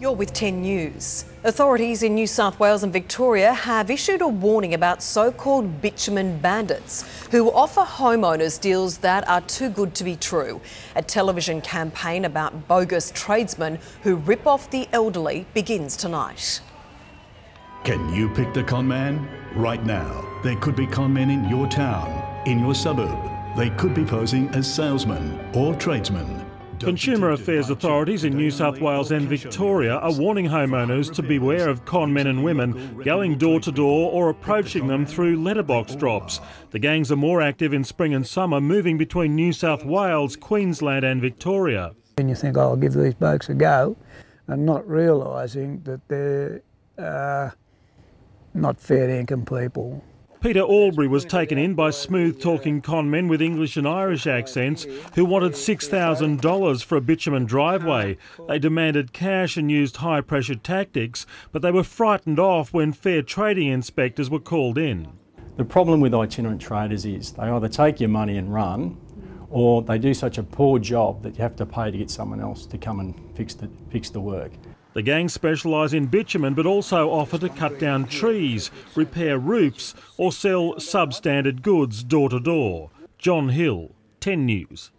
You're with 10 News. Authorities in New South Wales and Victoria have issued a warning about so called bitumen bandits who offer homeowners deals that are too good to be true. A television campaign about bogus tradesmen who rip off the elderly begins tonight. Can you pick the con man? Right now, there could be con men in your town, in your suburb. They could be posing as salesmen or tradesmen. Consumer Affairs authorities in New South Wales and Victoria are warning homeowners to beware of con men and women going door to door or approaching them through letterbox drops. The gangs are more active in spring and summer, moving between New South Wales, Queensland, and Victoria. And you think, oh, I'll give these blokes a go, and not realising that they're uh, not fair income people. Peter Albury was taken in by smooth talking con men with English and Irish accents who wanted $6,000 for a bitumen driveway. They demanded cash and used high pressure tactics, but they were frightened off when fair trading inspectors were called in. The problem with itinerant traders is they either take your money and run, or they do such a poor job that you have to pay to get someone else to come and fix the, fix the work. The gangs specialise in bitumen but also offer to cut down trees, repair roofs or sell substandard goods door to door. John Hill, 10 News.